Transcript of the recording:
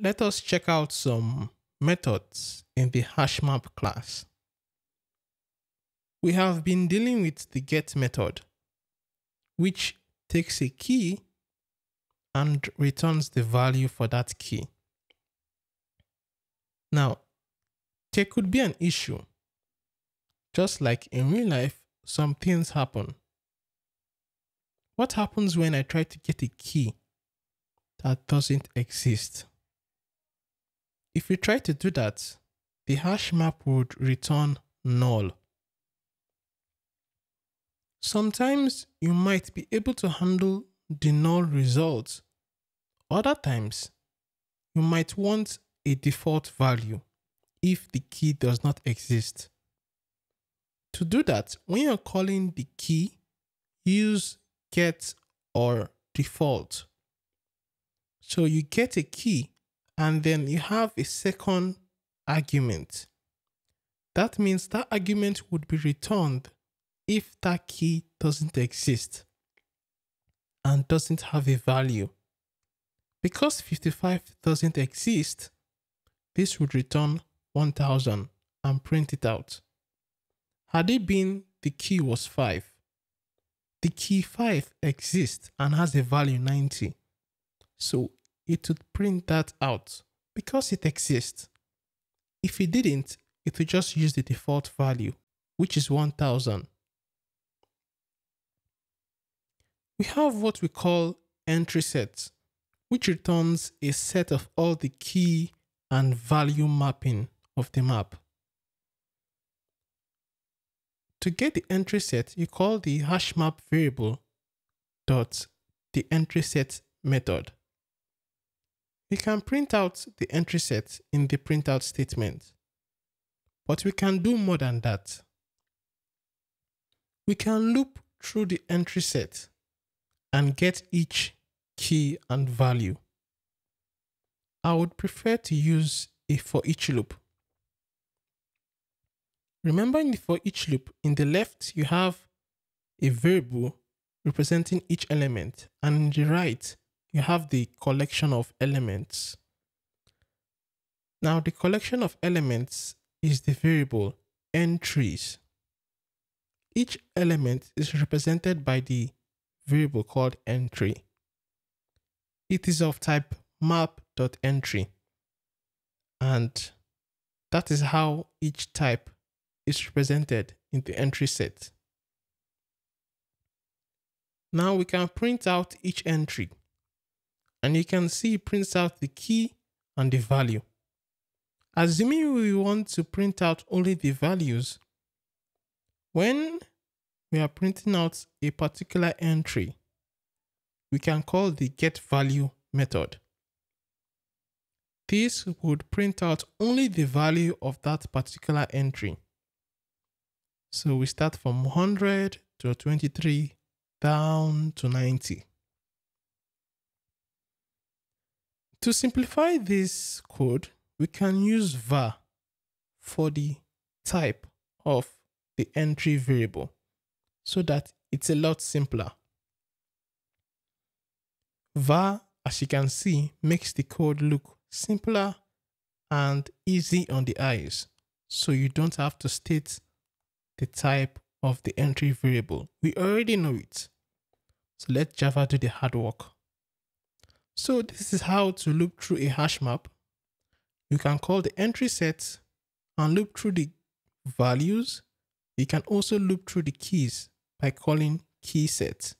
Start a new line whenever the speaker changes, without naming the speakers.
let us check out some methods in the HashMap class. We have been dealing with the get method, which takes a key and returns the value for that key. Now, there could be an issue. Just like in real life, some things happen. What happens when I try to get a key that doesn't exist? If you try to do that, the hash map would return null. Sometimes you might be able to handle the null results. Other times, you might want a default value if the key does not exist. To do that, when you're calling the key, use get or default. So you get a key and then you have a second argument. That means that argument would be returned if that key doesn't exist and doesn't have a value. Because 55 doesn't exist, this would return 1000 and print it out. Had it been the key was 5, the key 5 exists and has a value 90. So it would print that out because it exists. If it didn't, it would just use the default value, which is 1000. We have what we call entry sets, which returns a set of all the key and value mapping of the map. To get the entry set, you call the hash map variable dot the entry set method. We can print out the entry set in the printout statement, but we can do more than that. We can loop through the entry set and get each key and value. I would prefer to use a for each loop. Remember in the for each loop, in the left, you have a variable representing each element, and in the right, you have the collection of elements. Now, the collection of elements is the variable entries. Each element is represented by the variable called entry. It is of type map.entry, and that is how each type is represented in the entry set. Now we can print out each entry and you can see it prints out the key and the value. Assuming we want to print out only the values, when we are printing out a particular entry, we can call the getValue method. This would print out only the value of that particular entry. So we start from 100 to 23 down to 90. To simplify this code, we can use var for the type of the entry variable so that it's a lot simpler. var, as you can see, makes the code look simpler and easy on the eyes, so you don't have to state the type of the entry variable. We already know it. So let Java do the hard work. So this is how to loop through a hash map. You can call the entry set and loop through the values. You can also loop through the keys by calling key set.